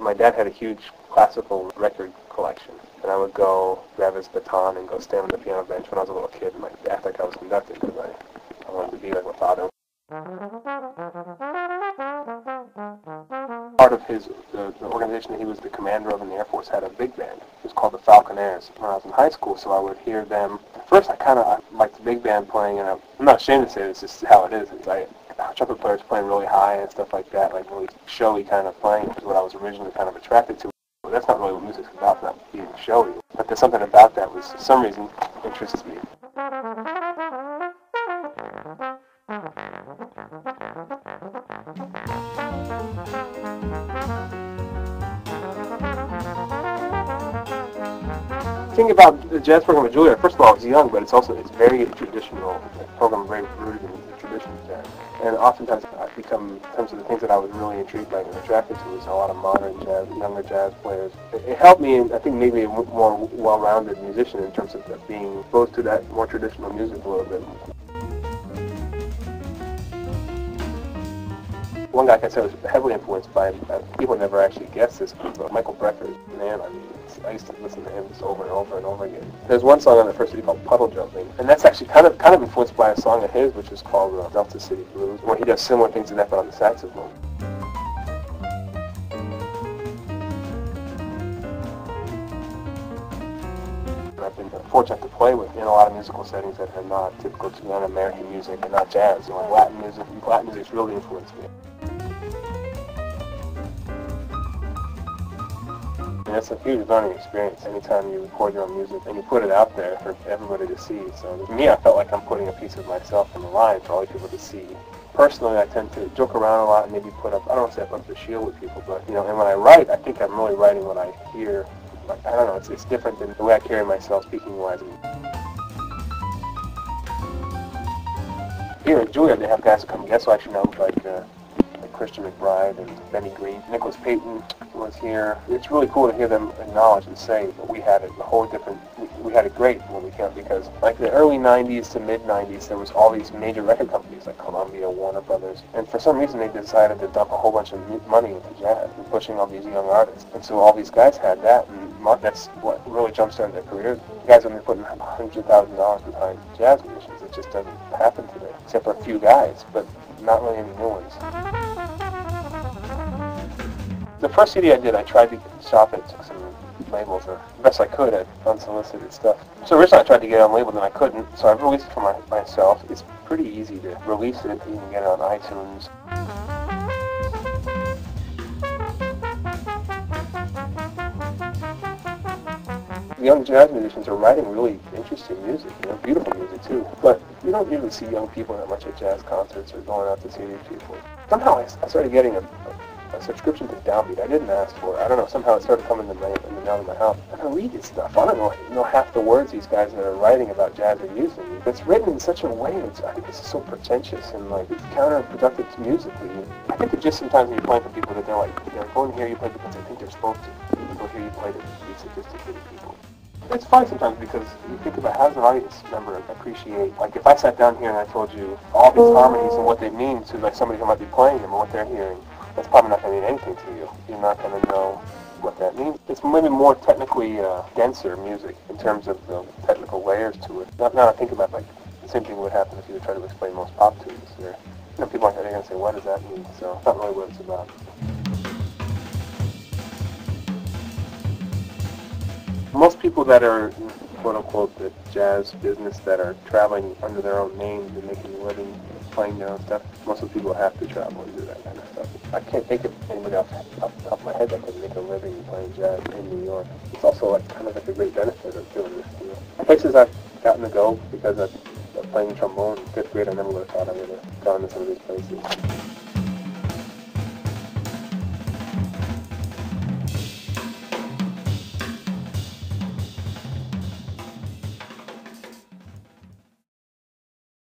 My dad had a huge classical record collection, and I would go grab his baton and go stand on the piano bench when I was a little kid and act like I was conducting because I, I wanted to be like my father. His the, the organization that he was the commander of in the Air Force had a big band. It was called the Falconaires when I was in high school, so I would hear them. At first, I kind of liked the big band playing, and I'm, not ashamed to say this. This is how it is. It's like trumpet players playing really high and stuff like that, like really showy kind of playing, which is what I was originally kind of attracted to. But that's not really what music's about, not being showy. But there's something about that which, for some reason, interests me. Thing about the jazz program at Juilliard, first of all, it's young, but it's also it's very traditional. Program very rooted in the tradition of jazz. And oftentimes I've become, in terms of the things that I was really intrigued by and attracted to, is a lot of modern jazz, younger jazz players. It, it helped me, I think, maybe a more well-rounded musician in terms of being exposed to that more traditional music a little bit. One guy I said was heavily influenced by, uh, people never actually guessed this, but Michael Brecker, man, I mean, I used to listen to him just over and over and over again. There's one song on the first CD called Puddle Jumping, and that's actually kind of kind of influenced by a song of his, which is called uh, Delta City Blues, where he does similar things to that but on the saxophone. I've been fortunate to play with in a lot of musical settings that are not typical to American music and not jazz. You know, Latin music, Latin music's really influenced me. And it's a huge learning experience anytime you record your own music and you put it out there for everybody to see. So to me, I felt like I'm putting a piece of myself in the line for all these people to see. Personally, I tend to joke around a lot and maybe put up, I don't say I put up the shield with people, but, you know, and when I write, I think I'm really writing what I hear. Like, I don't know, it's, it's different than the way I carry myself speaking-wise. Here at Juilliard, they have guys come guest lecture now, like, uh, Christian McBride and Benny Green. Nicholas Payton was here. It's really cool to hear them acknowledge and say that we had a whole different, we, had it great when we came because like the early 90s to mid 90s, there was all these major record companies like Columbia, Warner Brothers, and for some reason they decided to dump a whole bunch of money into jazz and pushing all these young artists. And so all these guys had that, and that's what really jump-started their careers. The guys have been putting $100,000 behind jazz musicians. It just doesn't happen today, except for a few guys, but not really any new ones. The first CD I did, I tried to shop it, took some labels, or the best I could at unsolicited stuff. So originally I tried to get it unlabeled and I couldn't, so I released it for my, myself. It's pretty easy to release it. You can get it on iTunes. young jazz musicians are writing really interesting music, you know, beautiful music too. But you don't usually see young people that much at jazz concerts or going out to see these people. Somehow I, started getting a, a, a, subscription to Downbeat. I didn't ask for it. I don't know. Somehow it started coming to my, in the mail to my house. And I read this stuff. I don't know, know half the words these guys that are writing about jazz are using. It's written in such a way that I think it's so pretentious and like it's counterproductive to musically. I think that just sometimes when you're playing for people that they're like, you know, go in here you play because I think they're supposed to. Go here you play to be sophisticated people it's fun sometimes because you think about how does an audience member appreciate, like if I sat down here and I told you all these harmonies and what they mean to like somebody who might be playing them or what they're hearing, that's probably not going to mean anything to you. You're not going to know what that means. It's maybe more technically uh, denser music in terms of the technical layers to it. Now, now I think about like the same thing would happen if you were trying to explain most pop tunes. There, you know, people are going to say, what does that mean? So not really what it's about. most people that are quote unquote the jazz business that are traveling under their own names and making a living playing their own stuff, most of the people have to travel and do that kind of stuff. I can't think of anybody off, off the top of my head that can make a living playing jazz in New York. It's also like kind of like a great benefit of doing this. Know. Places I've gotten to go because of, of playing trombone in fifth grade, I never would have thought I would have gone to some of these places.